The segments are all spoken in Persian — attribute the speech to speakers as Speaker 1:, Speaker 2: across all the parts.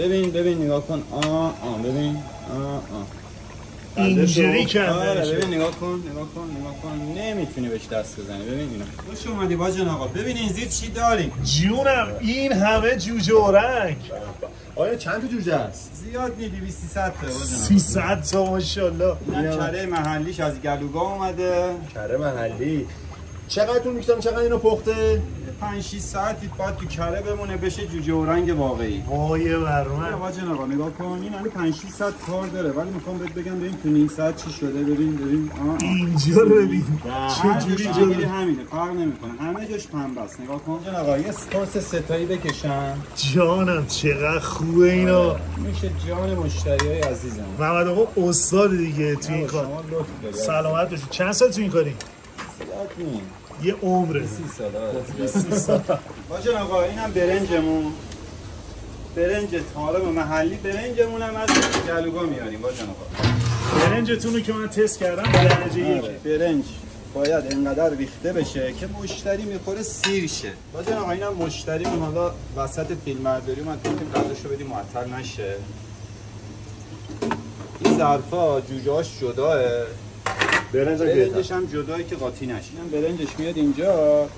Speaker 1: ببین ببین نگاه کن. آ آ ببین. آ آ
Speaker 2: اینجوری
Speaker 1: آره
Speaker 2: کنده
Speaker 1: ببین نگاه کن نگاه کن نگاه کن. نمی‌تونی بهش دست بزنی. ببین اینا. خوش اومدی باجان آقا. ببین این زیر چی داریم
Speaker 2: جونم این همه جوجه و رنگ
Speaker 3: آیا چند تا جوجه است؟
Speaker 1: زیاد نی 200 300 تا باجان
Speaker 2: 300 تا ماشاءالله.
Speaker 1: کره محلیش از گلوگا اومده.
Speaker 3: کره محلی. چقدر طول می‌کشم چقدر اینو پخته؟
Speaker 1: 5 6 ساعتی بعد تو کره بمونه بشه جوجه و رنگ واقعی.
Speaker 2: وای بر من.
Speaker 1: باجان آقا نگاه کن. این الان 5 6 ساعت کار داره ولی می‌خوام بهت بگم ببین تو نیم ساعت چی شده. ببین ببین.
Speaker 2: اینجا رو ببین. چجوری
Speaker 1: جوری
Speaker 2: جلو
Speaker 1: بگیری همینه فرق نمی‌کنه. همه جاش پنبه است نگاه کن. جان آقا یه قرص ستایی بکشم.
Speaker 2: جانم چقدر خوبه اینا.
Speaker 1: میشه جان مشتری های عزیزم.
Speaker 2: محمد آقا استاد دیگه تو این کار. سلامت باشی. چند سال تو این کاری؟
Speaker 1: نیم.
Speaker 2: یه عمره.
Speaker 1: سی سال آره. باجان آقا اینم برنجمون. برنج طارم محلی برنجمون هم از گلوگا میاریم باجان آقا.
Speaker 2: برنجتون رو که من تست کردم درجه یک
Speaker 1: آره، برنج باید انقدر ریخته بشه که مشتری می‌خوره سیر شه. باجان آقا اینم مشتری حالا وسط فیلم برداری اومد گفتیم غذاشو بدیم معطل نشه. این ظرفا جوجهاش جداه.
Speaker 3: برنج
Speaker 1: برنجش هم جدایی که قاطی نشه. اینم برنجش میاد اینجا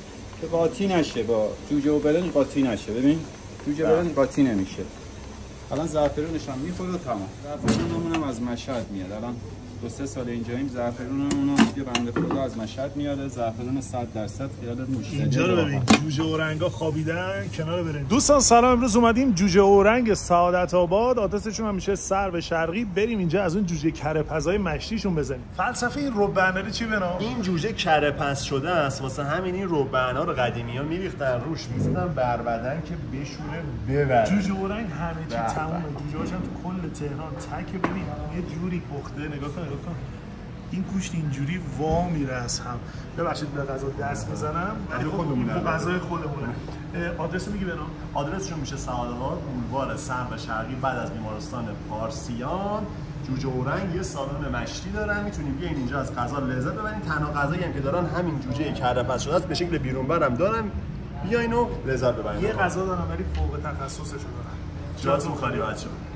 Speaker 1: که قاطی نشه با جوجه و برنج قاطی نشه. ببین جوجه برنج قاطی نمیشه. الان زعفرونش هم می‌خوره و تمام. زعفرونمون هم از مشهد میاد. الان دو سه سال اینجاییم زعفرونمون رو یه بنده خدا از مشهد میاره. زعفرون 100 درصد خیالت مشتری
Speaker 2: اینجا رو ببین. جوجه و رنگا خوابیدن کنار برنج. دوستان سلام. امروز اومدیم جوجه و رنگ سعادت آباد. آدرسشون هم میشه سر به شرقی. بریم اینجا از اون جوجه کره پزای مشتیشون بزنیم. فلسفه این رو بنری چی بنا؟
Speaker 3: این جوجه کره پس شده است. واسه همین این روبنا رو قدیمی ها میریختن روش می‌زدن بر بدن که بشوره ببره.
Speaker 2: جوجه و رنگ همه چی
Speaker 3: به به.
Speaker 2: تمومه. جوجه هاشم تو کل تهران. تک ببین یه جوری پخته. نگاه کن نگاه کن. این گوشت اینجوری وا میره از هم. ببخشید به غذا دست می‌زنم. ولی خب
Speaker 3: خودمونه.
Speaker 2: این غذای خودمونه. آدرس میگی بنا
Speaker 3: آدرسشون میشه سعادت‌آباد بولوار سمت شرقی بعد از بیمارستان پارسیان. جوجه و رنگ یه سالن مشتی دارن. می‌تونید بیاین اینجا از غذا لذت ببرین. تنها غذایی هم که دارن همین جوجه پس شده است. به شکل بیرون برم دارن. بیاین و لذت ببرین.
Speaker 2: یه غذا دارم ولی فوق 就这
Speaker 3: 么和离吧，就。